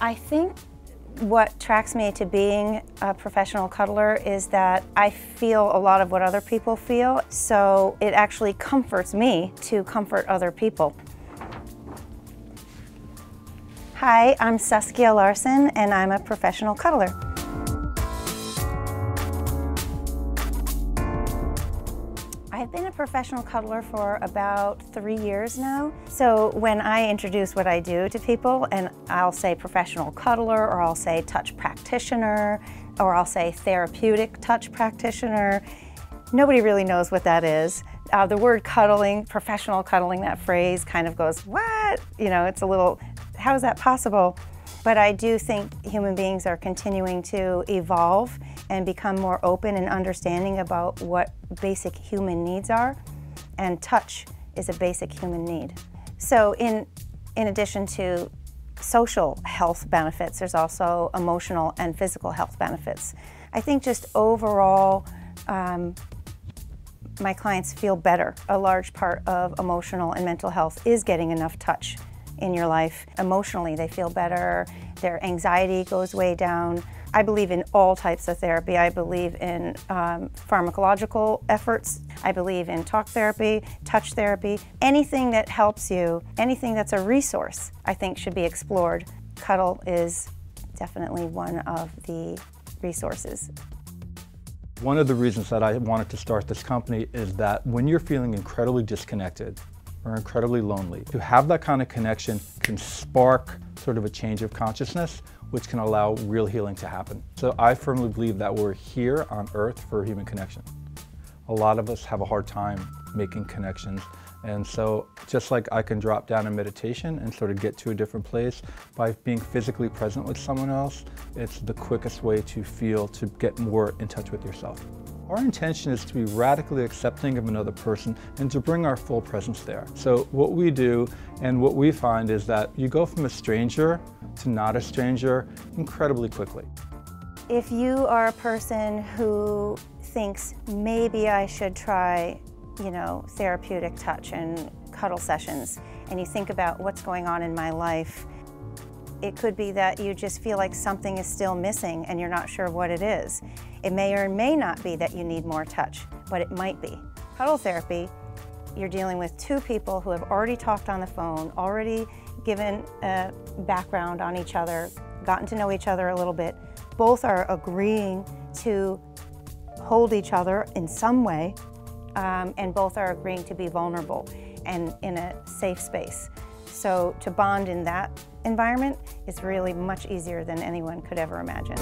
I think what attracts me to being a professional cuddler is that I feel a lot of what other people feel, so it actually comforts me to comfort other people. Hi, I'm Saskia Larson and I'm a professional cuddler. I've been a professional cuddler for about three years now. So when I introduce what I do to people, and I'll say professional cuddler, or I'll say touch practitioner, or I'll say therapeutic touch practitioner, nobody really knows what that is. Uh, the word cuddling, professional cuddling, that phrase kind of goes, what? You know, it's a little, how is that possible? But I do think human beings are continuing to evolve and become more open and understanding about what basic human needs are. And touch is a basic human need. So in, in addition to social health benefits, there's also emotional and physical health benefits. I think just overall, um, my clients feel better. A large part of emotional and mental health is getting enough touch in your life. Emotionally, they feel better, their anxiety goes way down. I believe in all types of therapy. I believe in um, pharmacological efforts. I believe in talk therapy, touch therapy. Anything that helps you, anything that's a resource, I think should be explored. Cuddlist is definitely one of the resources. One of the reasons that I wanted to start this company is that when you're feeling incredibly disconnected, or incredibly lonely. To have that kind of connection can spark sort of a change of consciousness, which can allow real healing to happen. So I firmly believe that we're here on earth for human connection. A lot of us have a hard time making connections. And so just like I can drop down in meditation and sort of get to a different place, by being physically present with someone else, it's the quickest way to feel, to get more in touch with yourself. Our intention is to be radically accepting of another person and to bring our full presence there. So what we do and what we find is that you go from a stranger to not a stranger incredibly quickly. If you are a person who thinks maybe I should try, you know, therapeutic touch and cuddle sessions, and you think about what's going on in my life, it could be that you just feel like something is still missing and you're not sure what it is. It may or may not be that you need more touch, but it might be. Cuddle therapy, you're dealing with two people who have already talked on the phone, already given a background on each other, gotten to know each other a little bit. Both are agreeing to hold each other in some way, um, and both are agreeing to be vulnerable and in a safe space. So to bond in that environment is really much easier than anyone could ever imagine.